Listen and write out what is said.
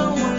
someone